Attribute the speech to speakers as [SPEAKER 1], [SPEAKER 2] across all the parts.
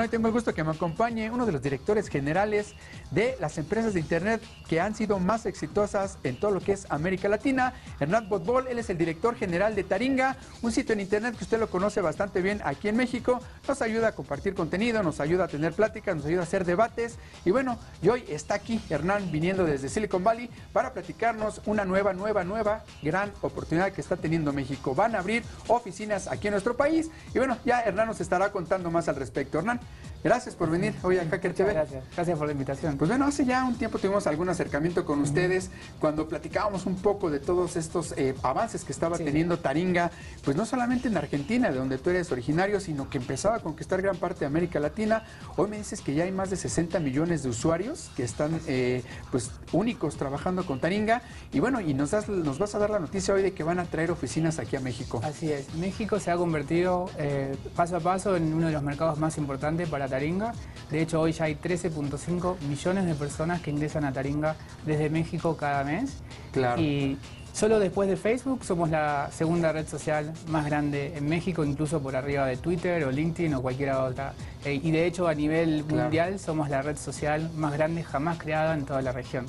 [SPEAKER 1] Hoy tengo el gusto que me acompañe uno de los directores generales de las empresas de Internet que han sido más exitosas en todo lo que es América Latina, Hernán Botbol. Él es el director general de Taringa, un sitio en Internet que usted lo conoce bastante bien aquí en México. Nos ayuda a compartir contenido, nos ayuda a tener pláticas, nos ayuda a hacer debates. Y bueno, y hoy está aquí Hernán viniendo desde Silicon Valley para platicarnos una nueva, nueva, nueva gran oportunidad que está teniendo México. Van a abrir oficinas aquí en nuestro país. Y bueno, ya Hernán nos estará contando más al respecto. Hernán. Gracias por venir hoy a Hacker TV.
[SPEAKER 2] Gracias, gracias por la invitación.
[SPEAKER 1] Pues bueno, hace ya un tiempo tuvimos algún acercamiento con ustedes cuando platicábamos un poco de todos estos eh, avances que estaba teniendo Taringa, pues no solamente en Argentina, de donde tú eres originario, sino que empezaba a conquistar gran parte de América Latina. Hoy me dices que ya hay más de 60 millones de usuarios que están eh, pues únicos trabajando con Taringa y bueno, y nos, das, nos vas a dar la noticia hoy de que van a traer oficinas aquí a México.
[SPEAKER 2] Así es, México se ha convertido eh, paso a paso en uno de los mercados más importantes para Taringa. De hecho, hoy ya hay 13.5 millones de personas que ingresan a Taringa desde México cada mes.
[SPEAKER 1] Claro.
[SPEAKER 2] Y solo después de Facebook somos la segunda red social más grande en México, incluso por arriba de Twitter o LinkedIn o cualquier otra. Eh, y de hecho, a nivel mundial somos la red social más grande jamás creada en toda la región.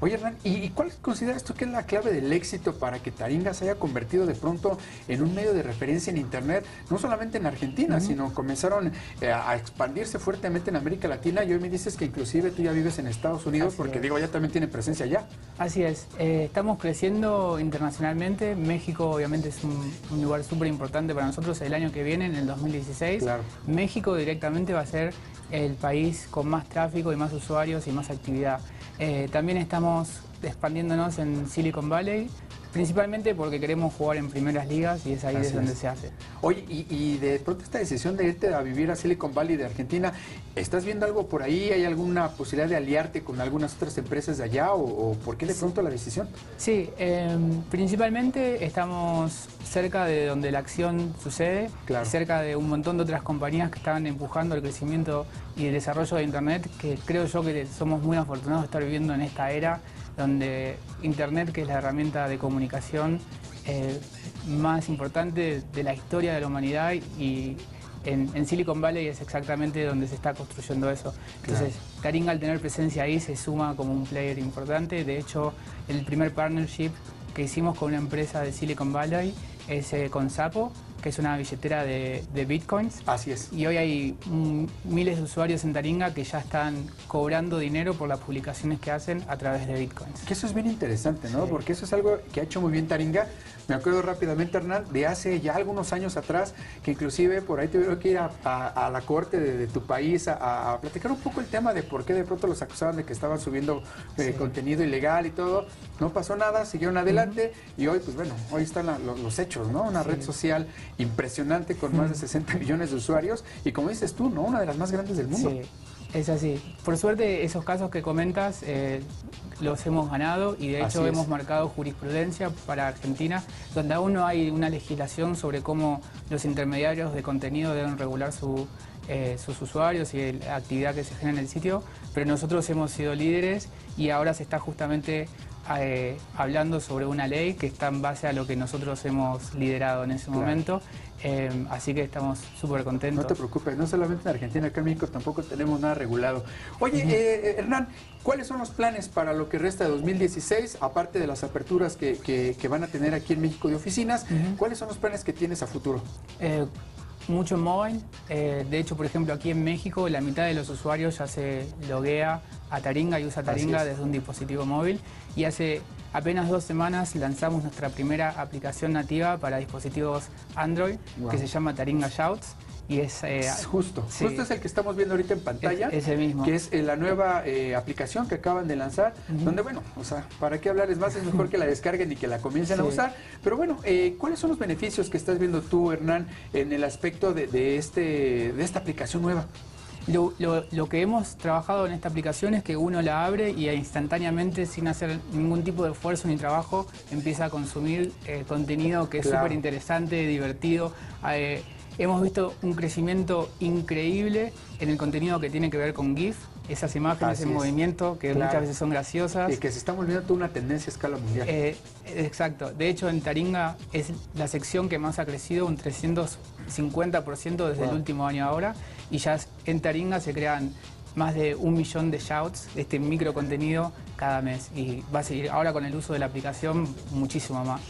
[SPEAKER 1] Oye, Hernán, ¿y cuál consideras tú que es la clave del éxito para que Taringa se haya convertido de pronto en un medio de referencia en Internet, no solamente en Argentina, sino comenzaron eh, a expandirse fuertemente en América Latina y hoy me dices que inclusive tú ya vives en Estados Unidos porque digo, ya también tiene presencia allá.
[SPEAKER 2] Así es, eh, estamos creciendo internacionalmente, México obviamente es un, lugar súper importante para nosotros el año que viene, en el 2016. México directamente va a ser el país con más tráfico y más usuarios y más actividad. Eh, también estamos expandiéndonos en Silicon Valley, principalmente porque queremos jugar en primeras ligas y es ahí donde se hace.
[SPEAKER 1] Oye, y, de pronto esta decisión de irte a vivir a Silicon Valley de Argentina, ¿estás viendo algo por ahí? ¿Hay alguna posibilidad de aliarte con algunas otras empresas de allá o, por qué de pronto la decisión?
[SPEAKER 2] Sí, em, principalmente estamos cerca de donde la acción sucede, cerca de un montón de otras compañías que están empujando el crecimiento y el desarrollo de Internet, que creo yo que somos muy afortunados de estar viviendo en esta era donde Internet, que es la herramienta de comunicación eh, más importante de la historia de la humanidad y en, Silicon Valley es exactamente donde se está construyendo eso. Entonces, Taringa al tener presencia ahí se suma como un player importante. De hecho, el primer partnership que hicimos con una empresa de Silicon Valley es eh, con Sapo, que es una billetera de, bitcoins.
[SPEAKER 1] Así es.
[SPEAKER 2] Y hoy hay miles de usuarios en Taringa que ya están cobrando dinero por las publicaciones que hacen a través de bitcoins.
[SPEAKER 1] Que eso es bien interesante, ¿no? Porque eso es algo que ha hecho muy bien Taringa. Me acuerdo rápidamente, Hernán, de hace ya algunos años atrás, que inclusive por ahí tuvieron que ir a, la corte de, tu país a, platicar un poco el tema de por qué de pronto los acusaban de que estaban subiendo eh, contenido ilegal y todo. No pasó nada, siguieron adelante y hoy, pues bueno, hoy están los, hechos, ¿no? Una red social impresionante con más de 60 millones de usuarios y como dices tú, ¿no? Una de las más grandes del mundo.
[SPEAKER 2] Sí, es así. Por suerte, esos casos que comentas eh, los hemos ganado y de hecho hemos marcado jurisprudencia para Argentina, donde aún no hay una legislación sobre cómo los intermediarios de contenido deben regular eh, sus usuarios y la actividad que se genera en el sitio, pero nosotros hemos sido líderes y ahora se está justamente eh, hablando sobre una ley que está en base a lo que nosotros hemos liderado en ese momento. Eh, así que estamos súper contentos.
[SPEAKER 1] No te preocupes, no solamente en Argentina, acá en México tampoco tenemos nada regulado. Oye, eh, Hernán, ¿cuáles son los planes para lo que resta de 2016, aparte de las aperturas que, van a tener aquí en México de oficinas? ¿Cuáles son los planes que tienes a futuro?
[SPEAKER 2] Mucho en móvil. Eh, de hecho, por ejemplo, aquí en México la mitad de los usuarios ya se loguea a Taringa y usa Taringa desde un dispositivo móvil. Y hace apenas dos semanas lanzamos nuestra primera aplicación nativa para dispositivos Android que se llama Taringa Shouts y es,
[SPEAKER 1] eh, justo, justo es el que estamos viendo ahorita en pantalla,
[SPEAKER 2] es, mismo.
[SPEAKER 1] que es eh, la nueva eh, aplicación que acaban de lanzar, donde bueno, o sea, para qué hablarles más, es mejor que la descarguen y que la comiencen a usar, pero bueno, ¿cuáles son los beneficios que estás viendo tú, Hernán, en el aspecto de, este, de esta aplicación nueva?
[SPEAKER 2] Lo, lo, que hemos trabajado en esta aplicación es que uno la abre y instantáneamente, sin hacer ningún tipo de esfuerzo ni trabajo, empieza a consumir contenido que es súper interesante, divertido hemos visto un crecimiento increíble en el contenido que tiene que ver con GIF, esas imágenes en movimiento que muchas veces son graciosas.
[SPEAKER 1] Y que se está volviendo toda una tendencia a escala mundial.
[SPEAKER 2] Eh, exacto. De hecho, en Taringa es la sección que más ha crecido, un 350% desde el último año ahora. Y ya en Taringa se crean más de un millón de shouts de este micro contenido cada mes. Y va a seguir ahora con el uso de la aplicación muchísimo más.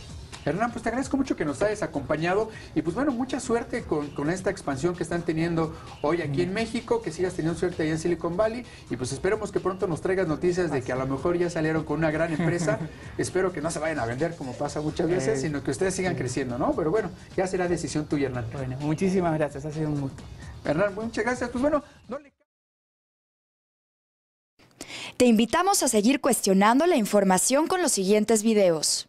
[SPEAKER 1] Hernán, pues te agradezco mucho que nos hayas acompañado y pues bueno, mucha suerte con, esta expansión que están teniendo hoy aquí en México, que sigas teniendo suerte allá en Silicon Valley y pues esperemos que pronto nos traigas noticias de que a lo mejor ya salieron con una gran empresa. Espero que no se vayan a vender como pasa muchas veces, eh, sino que ustedes sigan creciendo, ¿no? Pero bueno, ya será decisión tuya, Hernán.
[SPEAKER 2] Bueno, muchísimas gracias, ha sido un gusto.
[SPEAKER 1] Hernán, muchas gracias. Pues bueno, no le...
[SPEAKER 3] Te invitamos a seguir cuestionando la información con los siguientes videos.